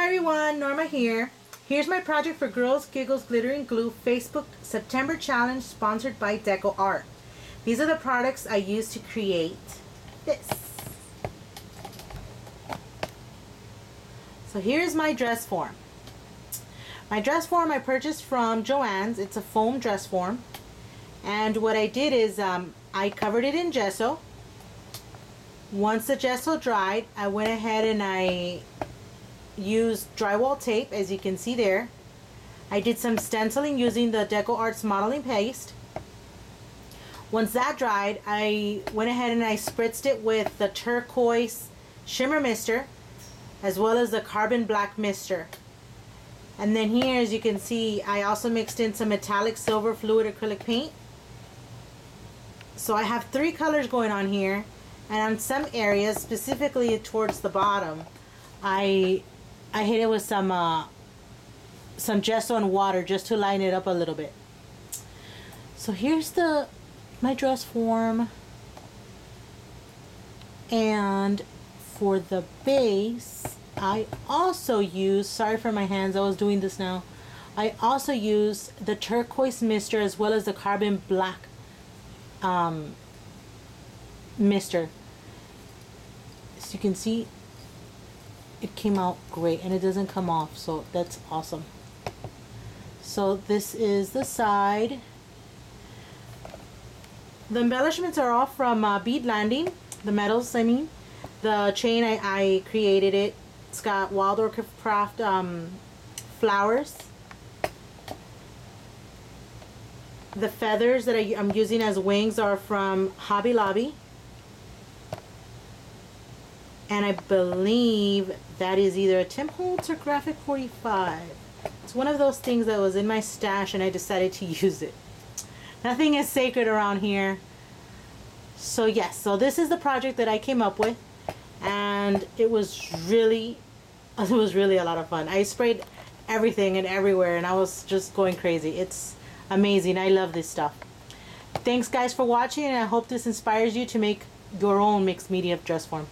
Hi everyone, Norma here. Here's my project for Girls Giggles Glitter and Glue Facebook September Challenge sponsored by DecoArt. These are the products I used to create this. So here's my dress form. My dress form I purchased from Joann's. It's a foam dress form. And what I did is um, I covered it in gesso. Once the gesso dried, I went ahead and I used drywall tape, as you can see there. I did some stenciling using the DecoArt's modeling paste. Once that dried, I went ahead and I spritzed it with the turquoise shimmer mister, as well as the carbon black mister. And then here, as you can see, I also mixed in some metallic silver fluid acrylic paint. So I have three colors going on here. And on some areas, specifically towards the bottom, I I hit it with some uh, some gesso and water just to line it up a little bit. So here's the my dress form. And for the base, I also use, sorry for my hands, I was doing this now. I also use the turquoise mister as well as the carbon black um, mister. As you can see, it came out great and it doesn't come off so that's awesome. So this is the side. The embellishments are all from uh, bead landing the metals I mean. The chain I, I created it. It's got wild orchid craft um, flowers. The feathers that I, I'm using as wings are from Hobby Lobby and I believe that is either a Tim Holtz or Graphic 45. It's one of those things that was in my stash and I decided to use it. Nothing is sacred around here. So yes, so this is the project that I came up with and it was really, it was really a lot of fun. I sprayed everything and everywhere and I was just going crazy. It's amazing. I love this stuff. Thanks guys for watching and I hope this inspires you to make your own mixed media dress form.